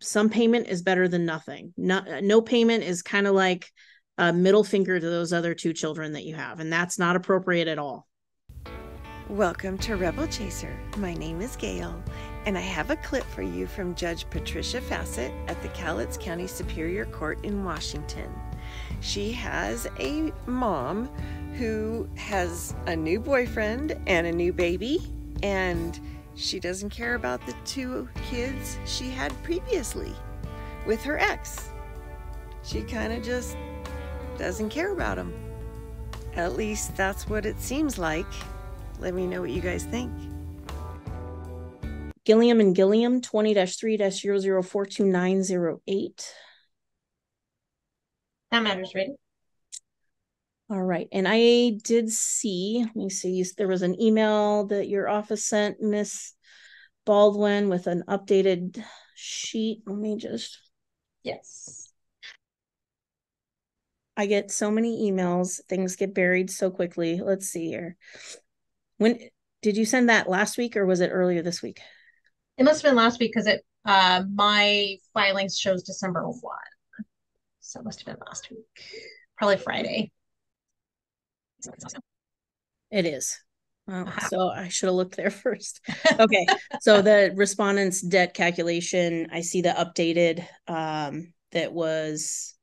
some payment is better than nothing. No, no payment is kind of like a middle finger to those other two children that you have, and that's not appropriate at all. Welcome to Rebel Chaser. My name is Gail, and I have a clip for you from Judge Patricia Fassett at the Cowlitz County Superior Court in Washington. She has a mom who has a new boyfriend and a new baby, and she doesn't care about the two kids she had previously with her ex. She kind of just doesn't care about them. At least that's what it seems like. Let me know what you guys think. Gilliam and Gilliam 20 3 004298. That matters, ready? All right. And I did see, let me see, there was an email that your office sent Miss Baldwin with an updated sheet. Let me just. Yes. I get so many emails, things get buried so quickly. Let's see here. When did you send that last week or was it earlier this week? It must have been last week because it uh my filings shows December 1. So it must have been last week. Probably Friday. It is. Oh, so I should have looked there first. Okay. so the respondent's debt calculation, I see the updated um that was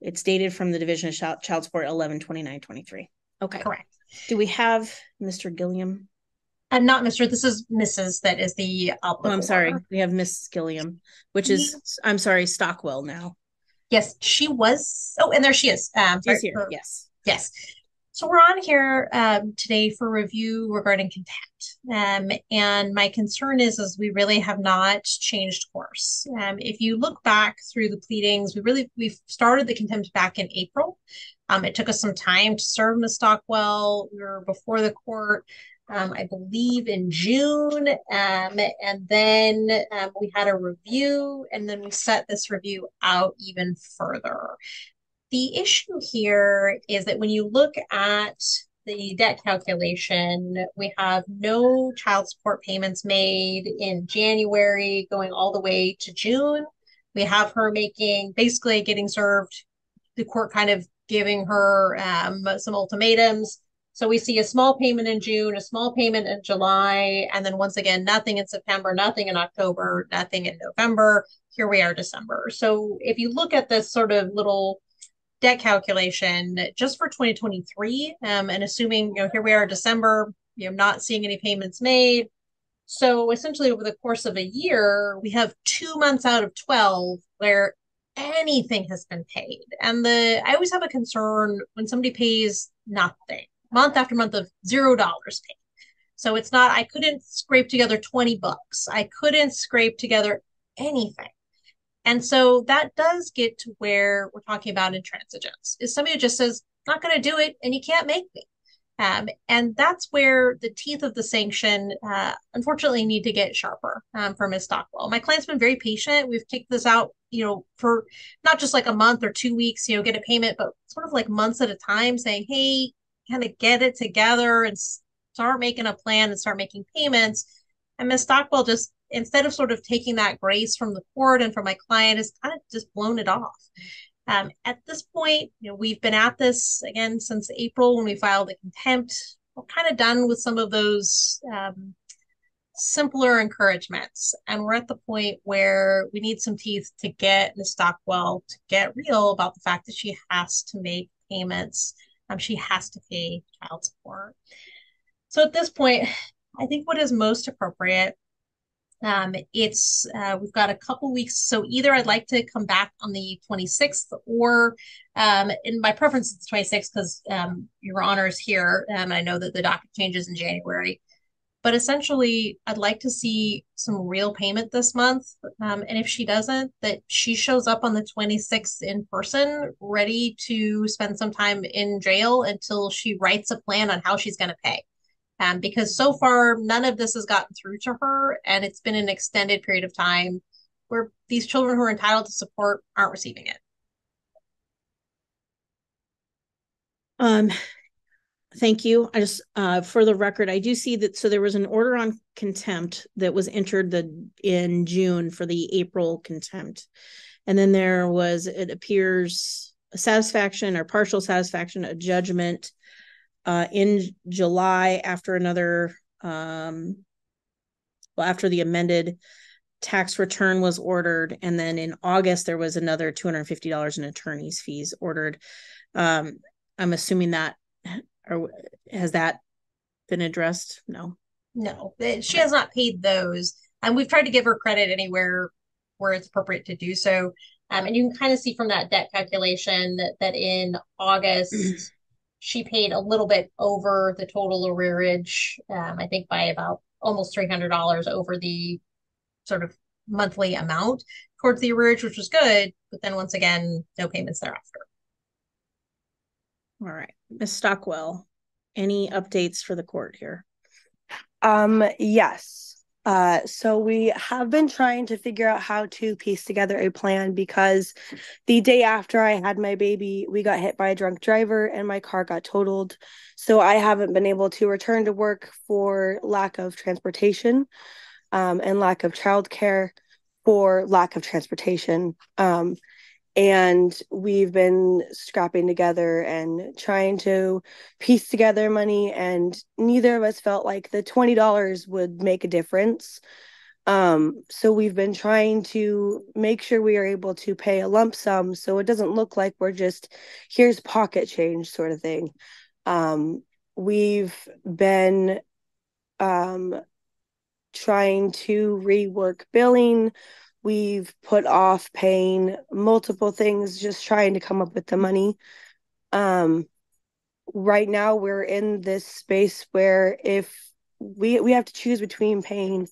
it's dated from the division of child, child support 11 29 23. Okay. Correct. Do we have Mr. Gilliam? And not Mr. This is Mrs. That is the Oh, I'm sorry. We have Miss Gilliam, which is I'm sorry, Stockwell now. Yes, she was. Oh, and there she is. Um, She's here. yes. Yes. So we're on here um, today for review regarding contempt. Um, and my concern is, is we really have not changed course. Um, if you look back through the pleadings, we really, we've started the contempt back in April. Um, it took us some time to serve Ms. Stockwell. We were before the court, um, I believe in June. Um, and then we had a review and then we set this review out even further. The issue here is that when you look at the debt calculation, we have no child support payments made in January going all the way to June. We have her making basically getting served, the court kind of giving her um, some ultimatums. So we see a small payment in June, a small payment in July, and then once again, nothing in September, nothing in October, nothing in November. Here we are, December. So if you look at this sort of little debt calculation just for 2023 um, and assuming you know here we are in december you know not seeing any payments made. So essentially over the course of a year we have two months out of 12 where anything has been paid. And the i always have a concern when somebody pays nothing. Month after month of zero dollars paid. So it's not i couldn't scrape together 20 bucks. I couldn't scrape together anything and so that does get to where we're talking about intransigence is somebody who just says, not going to do it and you can't make me. Um, and that's where the teeth of the sanction, uh, unfortunately, need to get sharper um, for Ms. Stockwell. My client's been very patient. We've kicked this out, you know, for not just like a month or two weeks, you know, get a payment, but sort of like months at a time saying, hey, kind of get it together and start making a plan and start making payments. And Ms. Stockwell just instead of sort of taking that grace from the court and from my client, has kind of just blown it off. Um, at this point, you know, we've been at this again since April when we filed the contempt. We're kind of done with some of those um, simpler encouragements, and we're at the point where we need some teeth to get Ms. Stockwell to get real about the fact that she has to make payments. Um, she has to pay child support. So at this point, I think what is most appropriate um, it's uh, we've got a couple weeks, so either I'd like to come back on the 26th, or um, in my preference is the 26th because um, Your Honor is here, um, and I know that the docket changes in January. But essentially, I'd like to see some real payment this month, um, and if she doesn't, that she shows up on the 26th in person, ready to spend some time in jail until she writes a plan on how she's going to pay um, because so far none of this has gotten through to her and it's been an extended period of time where these children who are entitled to support aren't receiving it um Thank you. I just, uh, for the record, I do see that, so there was an order on contempt that was entered the, in June for the April contempt. And then there was, it appears, a satisfaction or partial satisfaction, a judgment uh, in July after another, um, well, after the amended tax return was ordered. And then in August, there was another $250 in attorney's fees ordered. Um, I'm assuming that or has that been addressed? No. No, she has not paid those. And we've tried to give her credit anywhere where it's appropriate to do so. Um, and you can kind of see from that debt calculation that, that in August, she paid a little bit over the total arrearage, um, I think by about almost $300 over the sort of monthly amount towards the arrearage, which was good. But then once again, no payments thereafter. All right. Ms. Stockwell, any updates for the court here? Um, yes. Uh, so we have been trying to figure out how to piece together a plan because the day after I had my baby, we got hit by a drunk driver and my car got totaled. So I haven't been able to return to work for lack of transportation um, and lack of childcare for lack of transportation. Um, and we've been scrapping together and trying to piece together money and neither of us felt like the $20 would make a difference. Um so we've been trying to make sure we are able to pay a lump sum so it doesn't look like we're just here's pocket change sort of thing. Um we've been um trying to rework billing We've put off paying multiple things, just trying to come up with the money. Um, right now, we're in this space where if we we have to choose between paying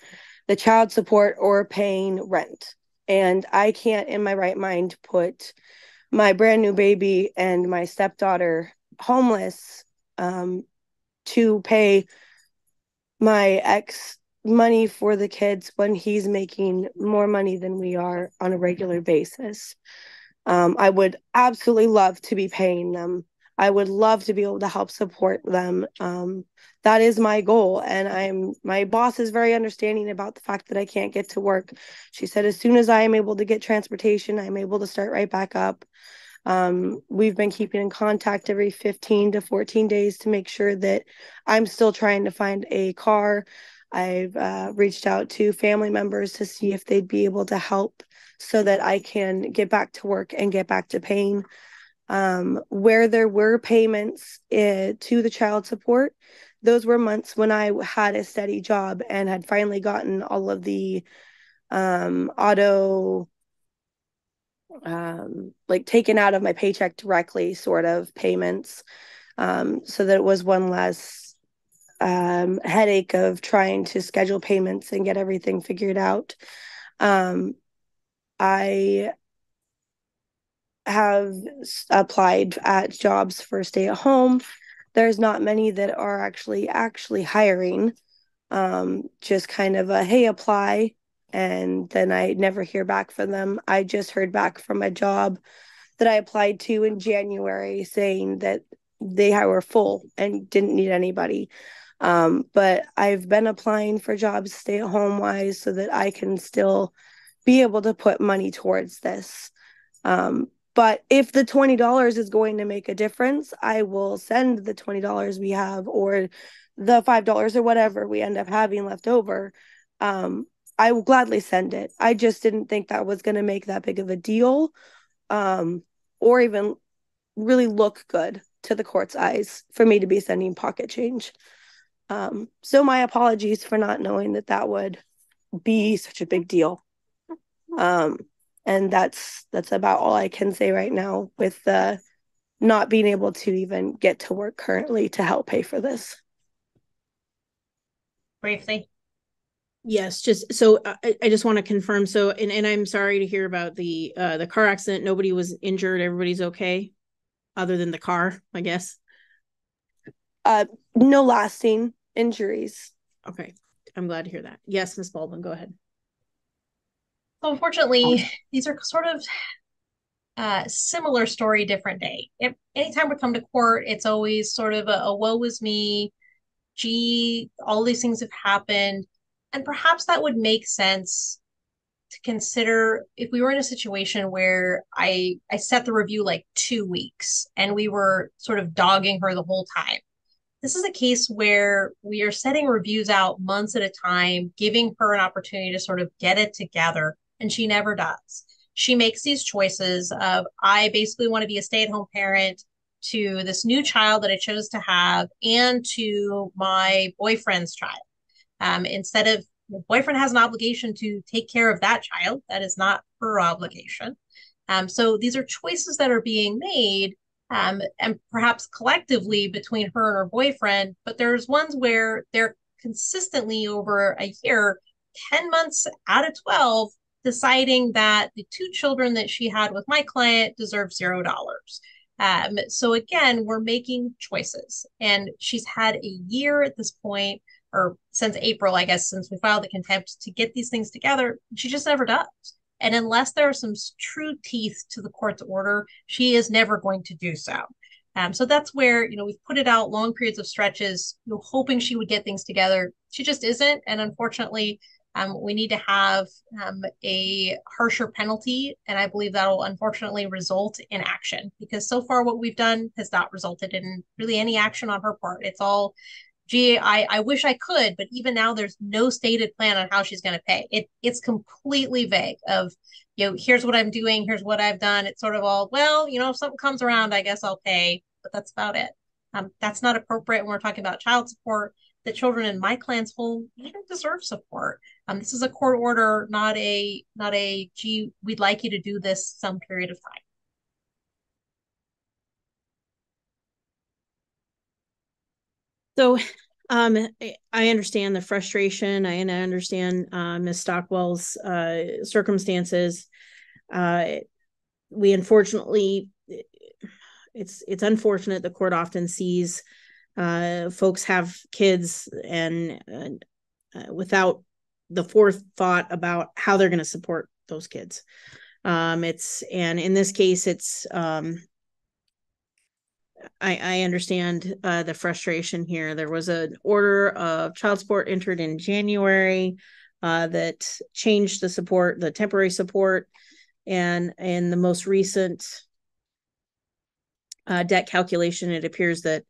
the child support or paying rent, and I can't, in my right mind, put my brand new baby and my stepdaughter homeless um, to pay my ex money for the kids when he's making more money than we are on a regular basis. Um, I would absolutely love to be paying them. I would love to be able to help support them. Um, that is my goal. And I'm my boss is very understanding about the fact that I can't get to work. She said as soon as I am able to get transportation, I'm able to start right back up. Um, we've been keeping in contact every 15 to 14 days to make sure that I'm still trying to find a car I've uh, reached out to family members to see if they'd be able to help so that I can get back to work and get back to paying. Um, where there were payments uh, to the child support, those were months when I had a steady job and had finally gotten all of the um, auto, um, like taken out of my paycheck directly, sort of payments, um, so that it was one less um, headache of trying to schedule payments and get everything figured out. Um, I have applied at jobs for stay at home. There's not many that are actually actually hiring. Um, just kind of a hey, apply, and then I never hear back from them. I just heard back from a job that I applied to in January saying that they were full and didn't need anybody. Um, but I've been applying for jobs stay at home wise so that I can still be able to put money towards this. Um, but if the $20 is going to make a difference, I will send the $20 we have or the $5 or whatever we end up having left over. Um, I will gladly send it. I just didn't think that was going to make that big of a deal um, or even really look good to the court's eyes for me to be sending pocket change. Um, so my apologies for not knowing that that would be such a big deal. Um, and that's that's about all I can say right now with uh, not being able to even get to work currently to help pay for this. Briefly. Yes, just so I, I just want to confirm. So, and, and I'm sorry to hear about the uh the car accident. Nobody was injured. Everybody's okay, other than the car, I guess. Uh, no lasting injuries. Okay. I'm glad to hear that. Yes, Ms. Baldwin, go ahead. So unfortunately, these are sort of uh, similar story, different day. It, anytime we come to court, it's always sort of a, a woe is me. Gee, all these things have happened. And perhaps that would make sense to consider if we were in a situation where I I set the review like two weeks and we were sort of dogging her the whole time. This is a case where we are setting reviews out months at a time, giving her an opportunity to sort of get it together, and she never does. She makes these choices of I basically want to be a stay-at-home parent to this new child that I chose to have and to my boyfriend's child. Um, instead of the boyfriend has an obligation to take care of that child. That is not her obligation. Um, so these are choices that are being made, um, and perhaps collectively between her and her boyfriend. But there's ones where they're consistently over a year, 10 months out of 12, deciding that the two children that she had with my client deserve zero dollars. Um, so again, we're making choices, and she's had a year at this point or since April, I guess, since we filed the contempt to get these things together. She just never does. And unless there are some true teeth to the court's order, she is never going to do so. Um, so that's where, you know, we've put it out long periods of stretches, you know, hoping she would get things together. She just isn't. And unfortunately, um, we need to have um, a harsher penalty. And I believe that'll unfortunately result in action because so far what we've done has not resulted in really any action on her part. It's all gee, I, I wish I could, but even now there's no stated plan on how she's going to pay. It it's completely vague of, you know, here's what I'm doing, here's what I've done. It's sort of all, well, you know, if something comes around, I guess I'll pay, but that's about it. Um, that's not appropriate when we're talking about child support. The children in my client's home even deserve support. Um, this is a court order, not a not a gee, we'd like you to do this some period of time. So um, I understand the frustration. And I understand uh, Ms. Stockwell's uh, circumstances. Uh, we unfortunately, it's it's unfortunate. The court often sees uh, folks have kids and uh, without the forethought about how they're going to support those kids. Um, it's and in this case, it's um, I, I understand uh, the frustration here. There was an order of child support entered in January uh, that changed the support, the temporary support, and in the most recent uh, debt calculation, it appears that,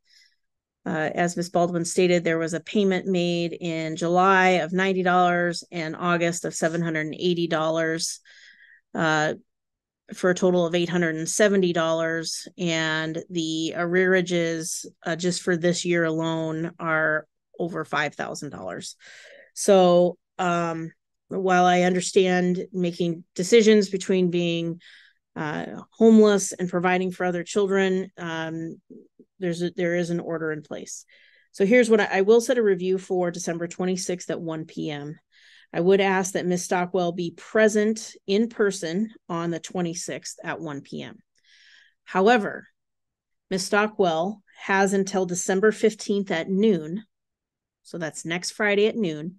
uh, as Ms. Baldwin stated, there was a payment made in July of ninety dollars and August of seven hundred and eighty dollars. For a total of $870 and the arrearages uh, just for this year alone are over $5000 so um, while i understand making decisions between being uh, homeless and providing for other children um, there's a, there is an order in place. So here's what I, I will set a review for december 26th at 1 p.m I would ask that Ms. Stockwell be present in person on the 26th at 1 p.m. However, Ms. Stockwell has until December 15th at noon, so that's next Friday at noon,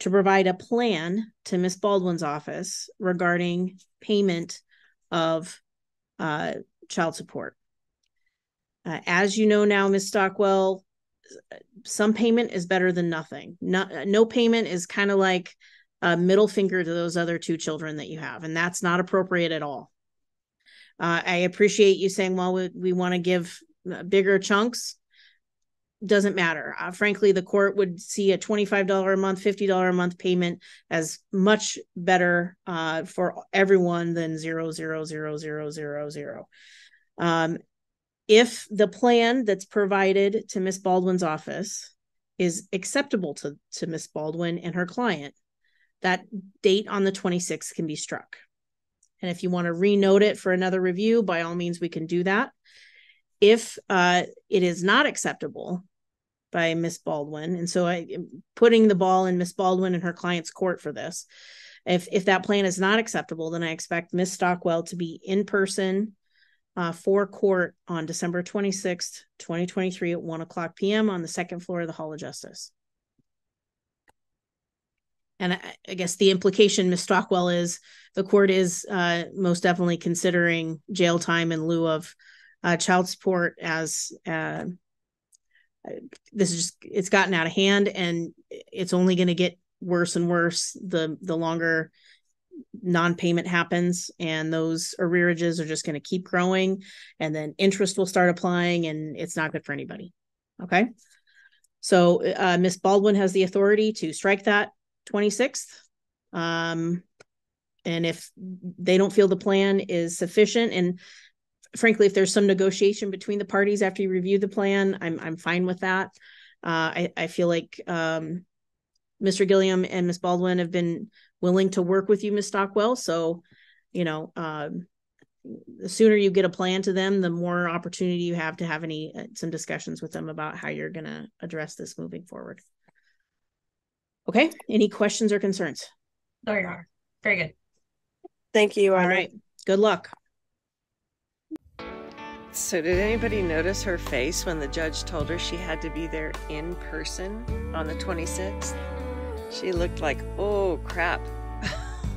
to provide a plan to Ms. Baldwin's office regarding payment of uh, child support. Uh, as you know now, Ms. Stockwell, some payment is better than nothing. No, no payment is kind of like a middle finger to those other two children that you have, and that's not appropriate at all. Uh, I appreciate you saying, well, we, we want to give uh, bigger chunks. Doesn't matter. Uh, frankly, the court would see a $25 a month, $50 a month payment as much better uh, for everyone than zero, zero, zero, zero, zero, zero. Um, if the plan that's provided to Miss Baldwin's office is acceptable to, to Miss Baldwin and her client, that date on the 26th can be struck. And if you want to renote it for another review, by all means, we can do that. If uh, it is not acceptable by Miss Baldwin, and so I am putting the ball in Miss Baldwin and her client's court for this. If if that plan is not acceptable, then I expect Miss Stockwell to be in person uh, for court on December 26th, 2023 at 1 o'clock p.m. on the second floor of the Hall of Justice. and I, I, guess the implication, Miss Stockwell, is the court is uh, most definitely considering jail time in lieu of uh, child support as uh, this is just it's gotten out of hand and it's only going to get worse and worse the the longer non-payment happens and those arrearages are just going to keep growing and then interest will start applying and it's not good for anybody. Okay? So uh, miss baldwin has the authority to strike that 26th um, and if they don't feel the plan is sufficient and frankly if there's some negotiation between the parties after you review the plan i'm i'm fine with that. Uh, I, I feel like um, Mr. Gilliam and Miss Baldwin have been willing to work with you, Miss Stockwell. So, you know, um, the sooner you get a plan to them, the more opportunity you have to have any uh, some discussions with them about how you're going to address this moving forward. Okay. Any questions or concerns? There you are. Very good. Thank you. All right. Good luck. So, did anybody notice her face when the judge told her she had to be there in person on the 26th? She looked like, oh crap,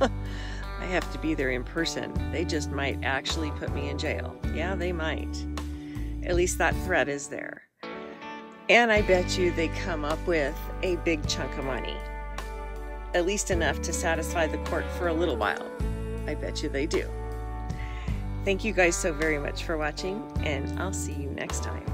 I have to be there in person. They just might actually put me in jail. Yeah, they might. At least that threat is there. And I bet you they come up with a big chunk of money. At least enough to satisfy the court for a little while. I bet you they do. Thank you guys so very much for watching, and I'll see you next time.